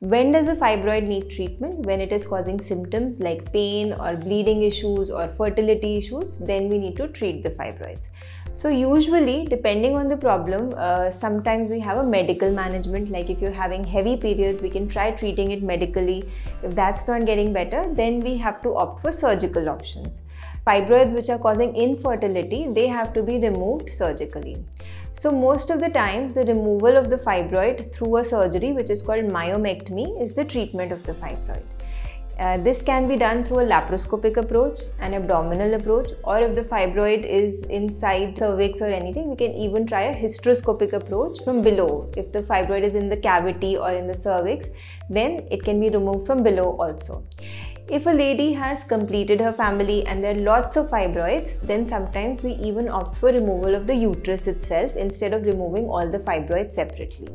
When does a fibroid need treatment? When it is causing symptoms like pain or bleeding issues or fertility issues, then we need to treat the fibroids. So usually, depending on the problem, uh, sometimes we have a medical management. Like if you're having heavy periods, we can try treating it medically. If that's not getting better, then we have to opt for surgical options. Fibroids which are causing infertility, they have to be removed surgically. So most of the times, the removal of the fibroid through a surgery, which is called myomectomy, is the treatment of the fibroid. Uh, this can be done through a laparoscopic approach, an abdominal approach, or if the fibroid is inside cervix or anything, we can even try a hysteroscopic approach from below. If the fibroid is in the cavity or in the cervix, then it can be removed from below also. If a lady has completed her family and there are lots of fibroids, then sometimes we even opt for removal of the uterus itself instead of removing all the fibroids separately.